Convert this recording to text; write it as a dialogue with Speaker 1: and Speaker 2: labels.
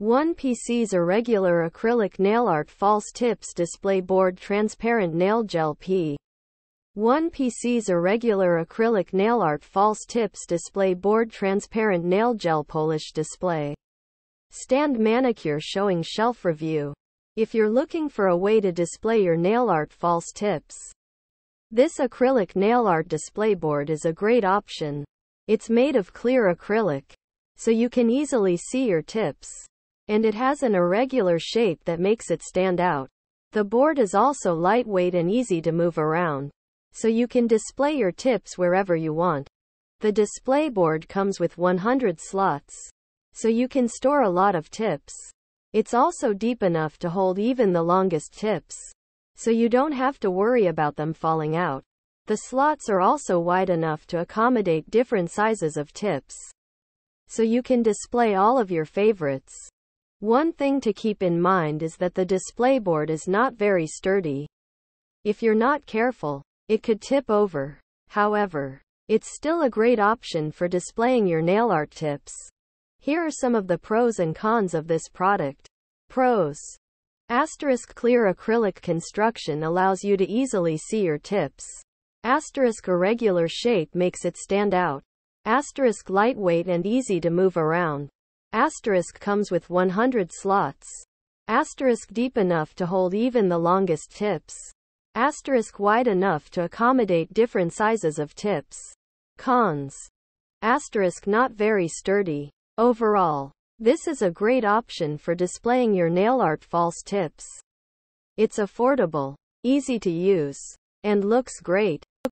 Speaker 1: 1 PC's Irregular Acrylic Nail Art False Tips Display Board Transparent Nail Gel P. 1 PC's Irregular Acrylic Nail Art False Tips Display Board Transparent Nail Gel Polish Display. Stand Manicure Showing Shelf Review. If you're looking for a way to display your nail art false tips, this acrylic nail art display board is a great option. It's made of clear acrylic, so you can easily see your tips and it has an irregular shape that makes it stand out. The board is also lightweight and easy to move around, so you can display your tips wherever you want. The display board comes with 100 slots, so you can store a lot of tips. It's also deep enough to hold even the longest tips, so you don't have to worry about them falling out. The slots are also wide enough to accommodate different sizes of tips, so you can display all of your favorites. One thing to keep in mind is that the display board is not very sturdy. If you're not careful, it could tip over. However, it's still a great option for displaying your nail art tips. Here are some of the pros and cons of this product. Pros. Asterisk clear acrylic construction allows you to easily see your tips. Asterisk irregular shape makes it stand out. Asterisk lightweight and easy to move around. Asterisk comes with 100 slots. Asterisk deep enough to hold even the longest tips. Asterisk wide enough to accommodate different sizes of tips. Cons. Asterisk not very sturdy. Overall, this is a great option for displaying your nail art false tips. It's affordable, easy to use, and looks great.